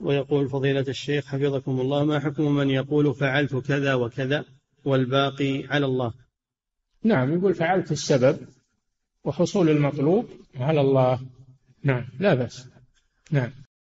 ويقول فضيلة الشيخ حفظكم الله ما حكم من يقول فعلت كذا وكذا والباقي على الله؟ نعم يقول فعلت السبب وحصول المطلوب على الله. نعم لا بأس. نعم.